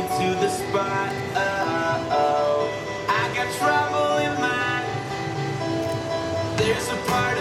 me to the spot. Uh, uh oh, I got trouble in mind. There's a part